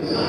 you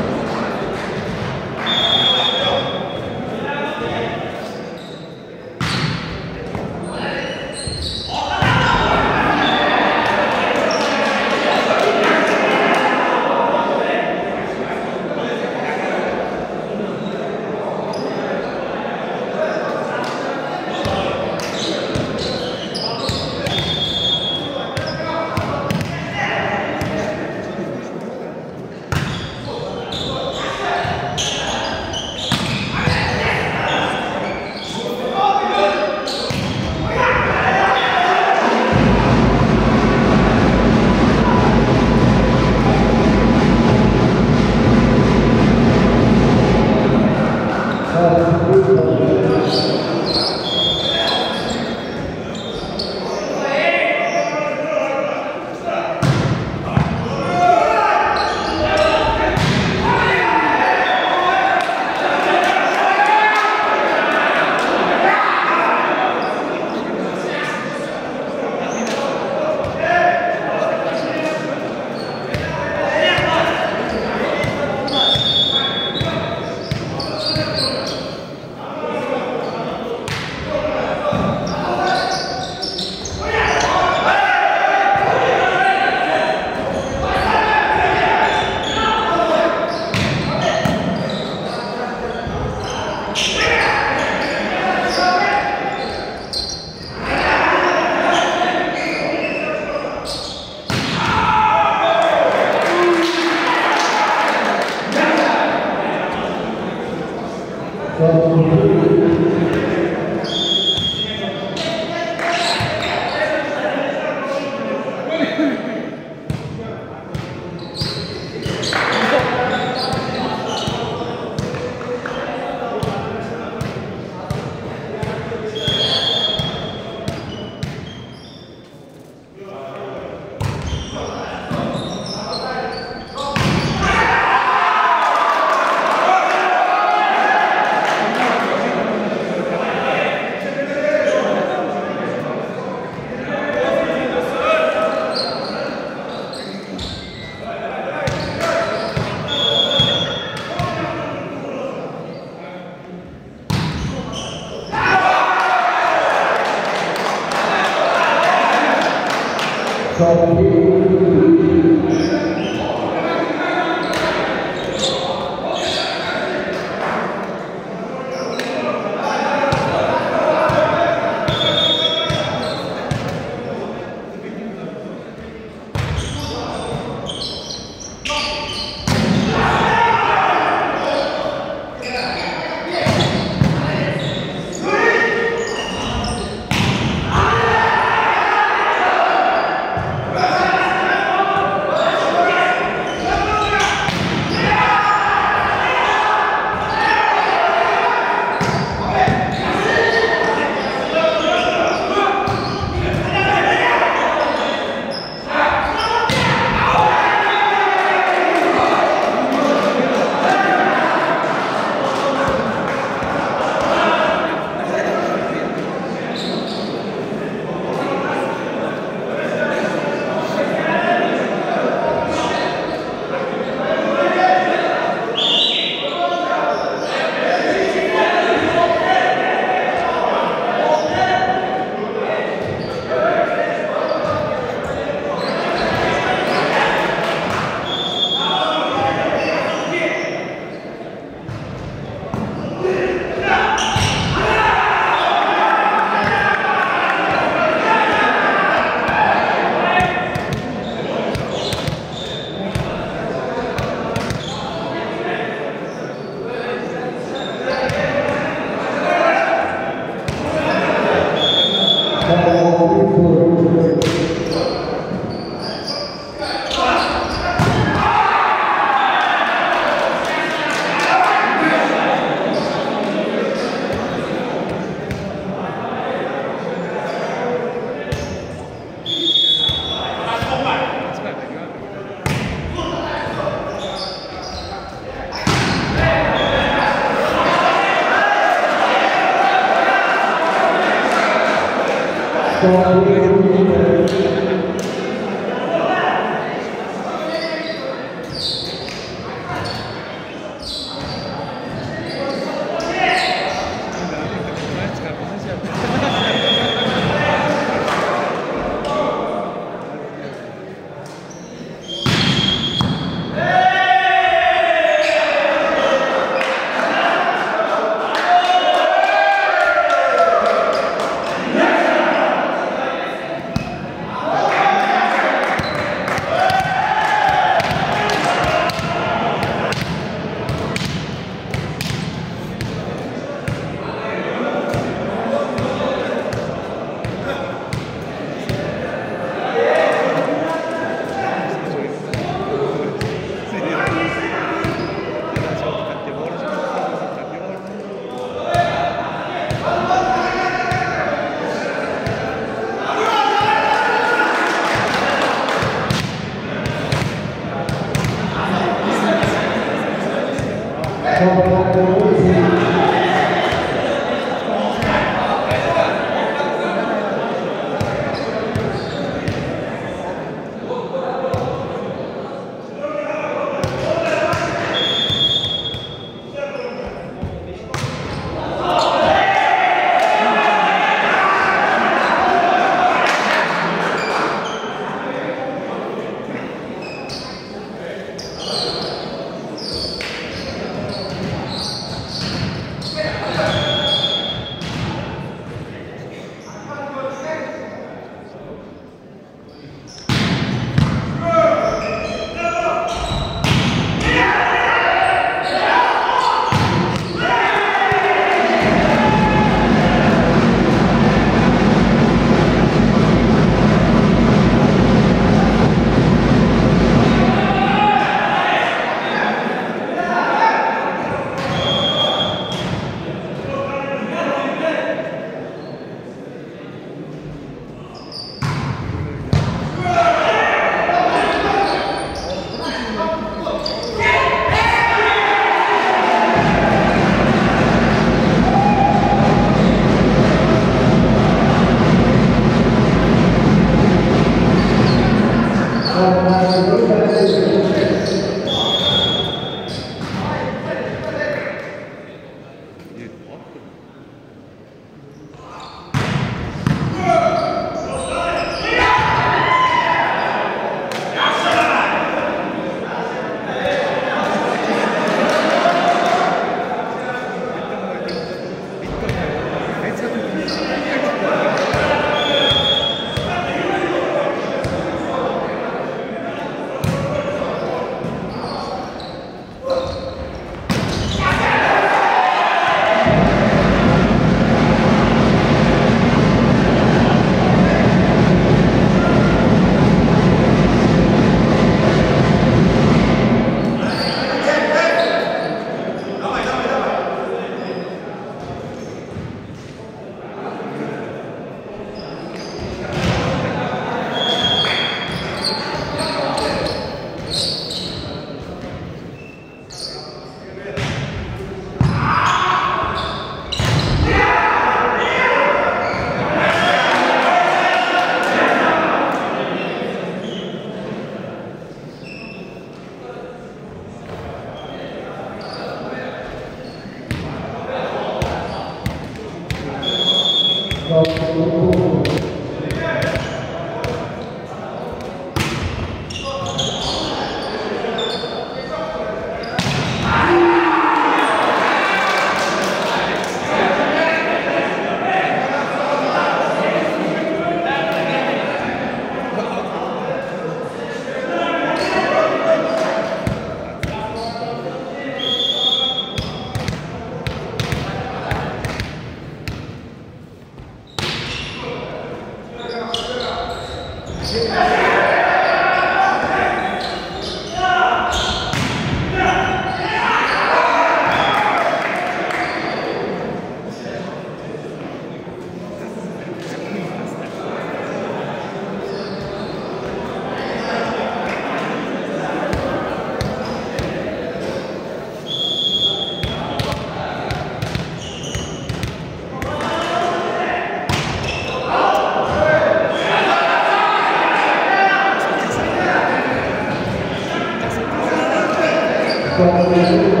Obrigado.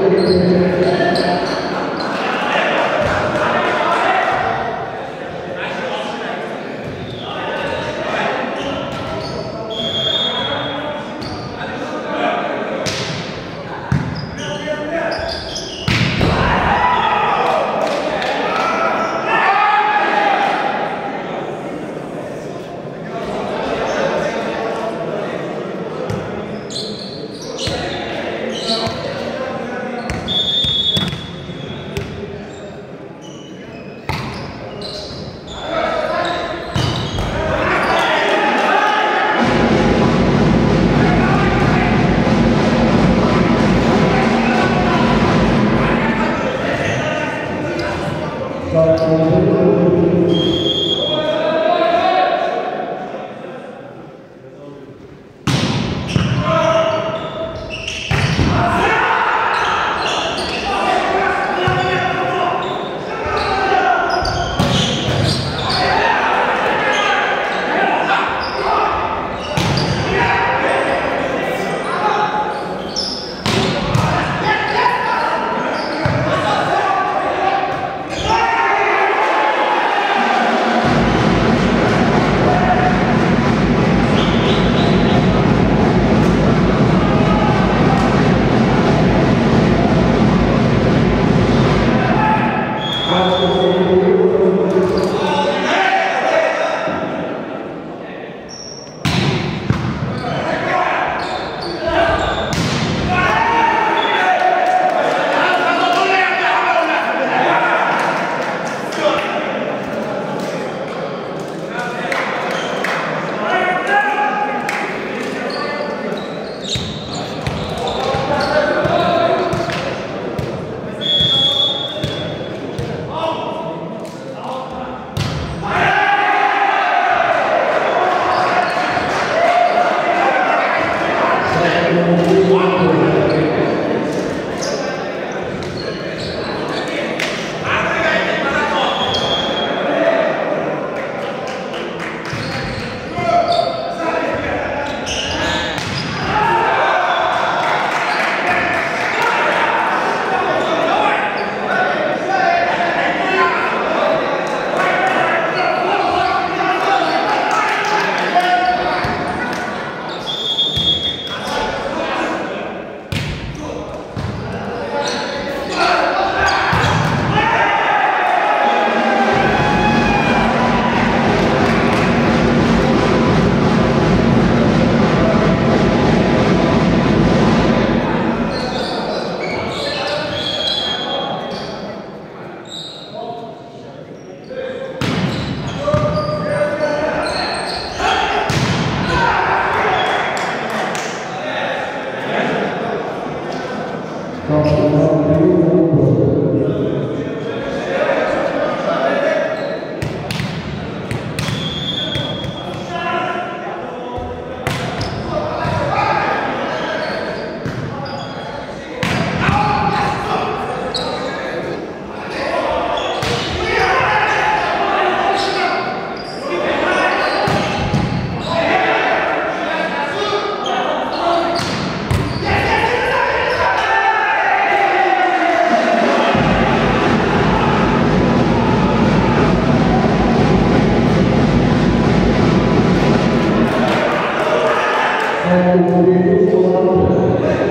どうぞ。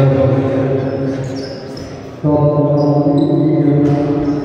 Thank you.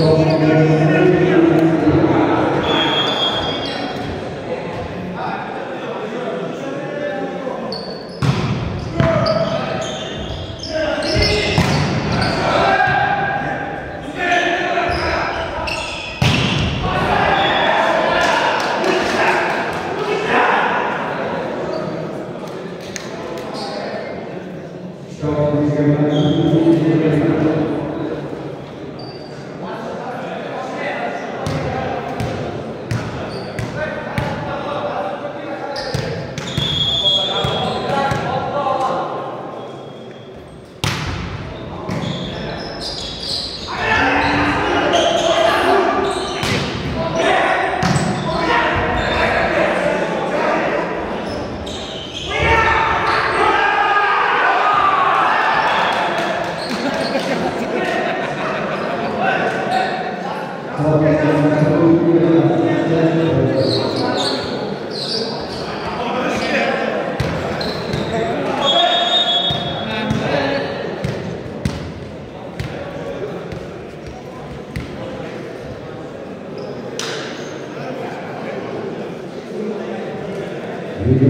không Thank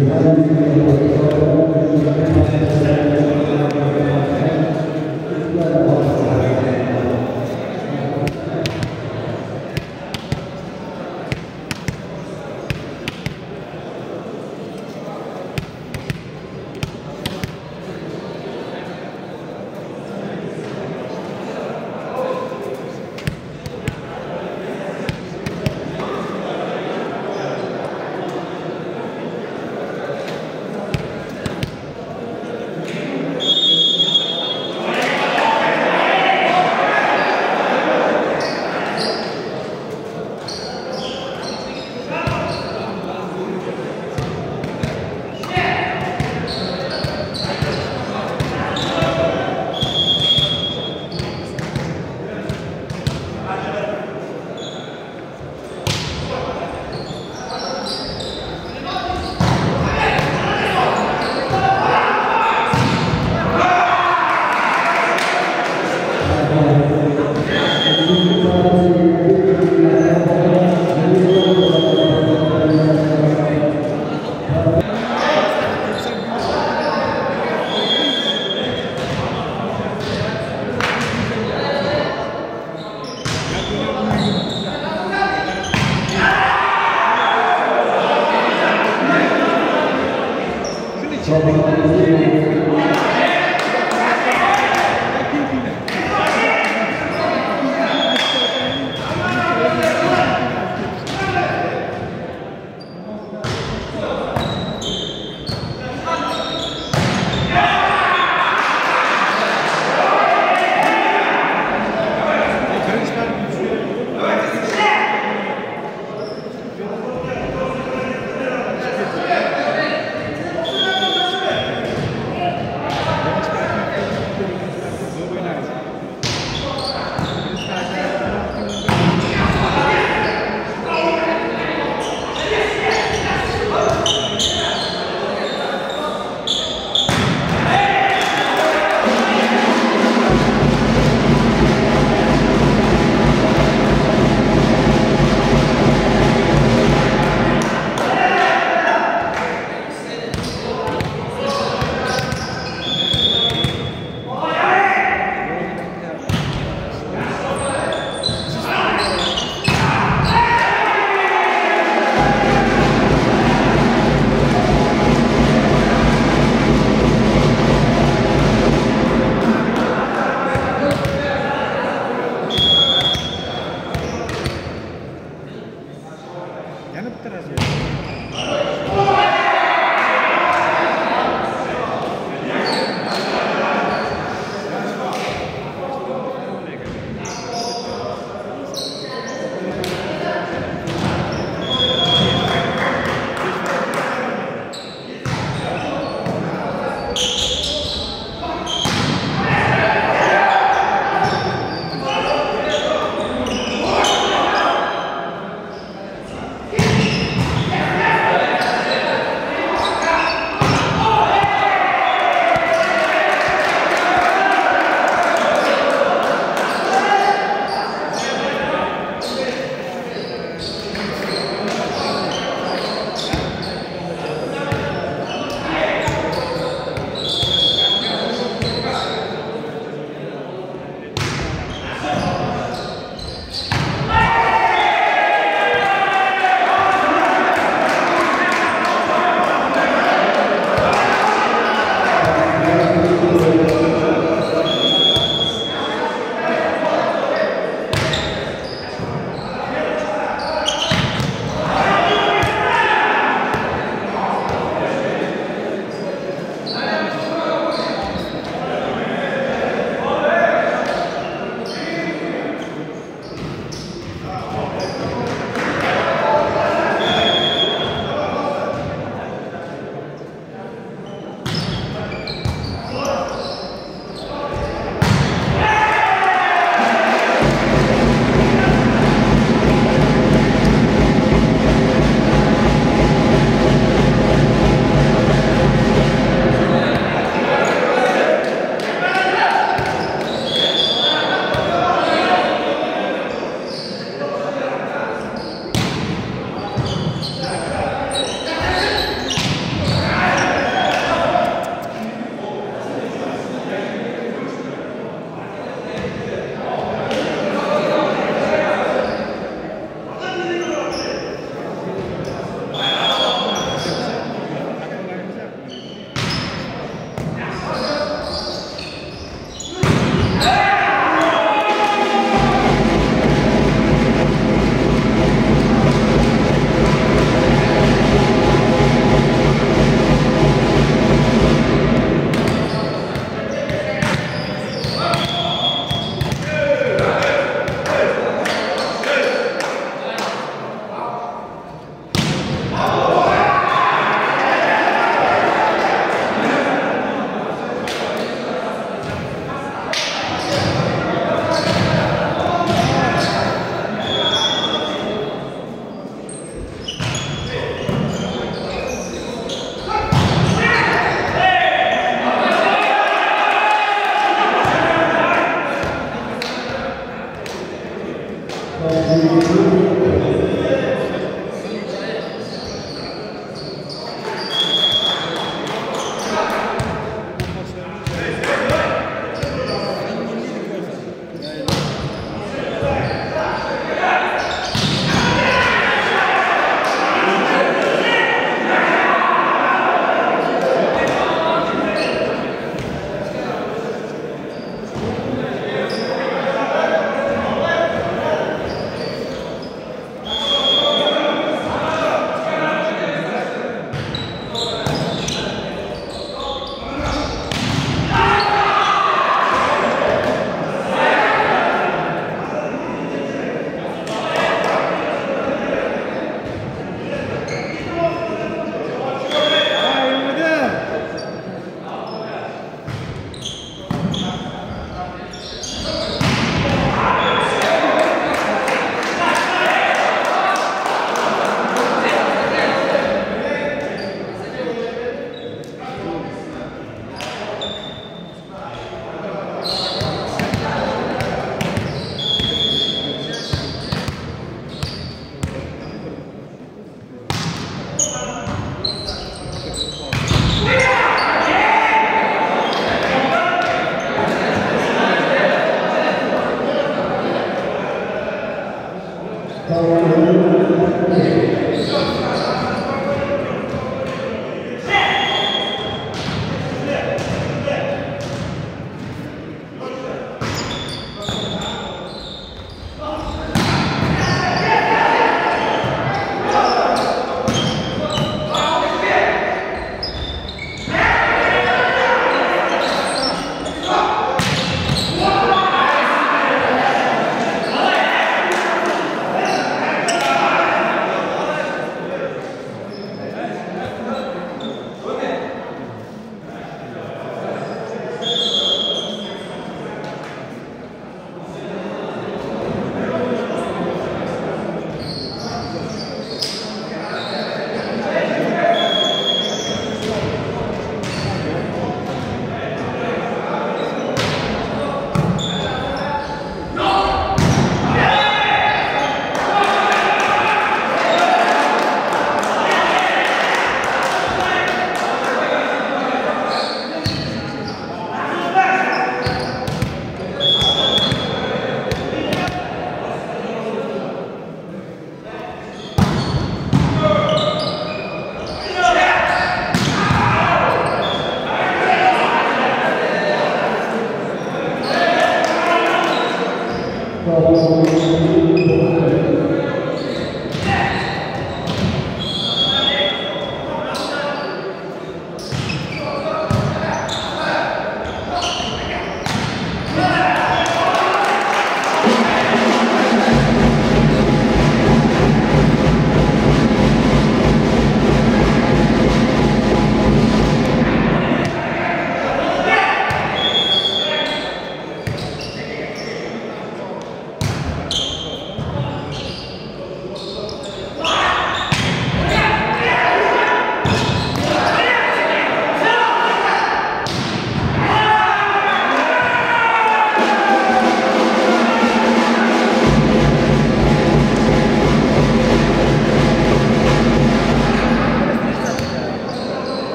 you.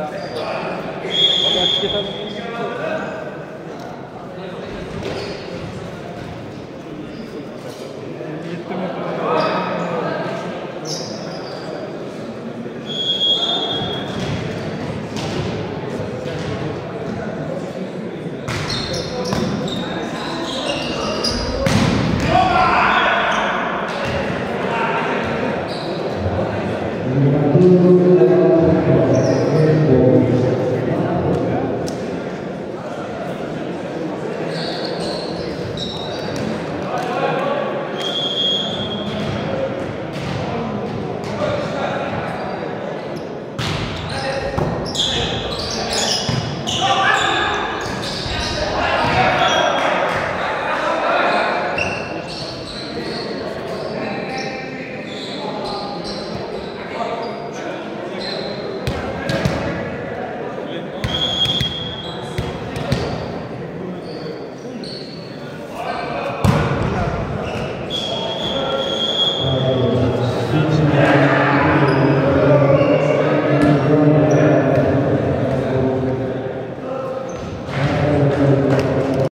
about it.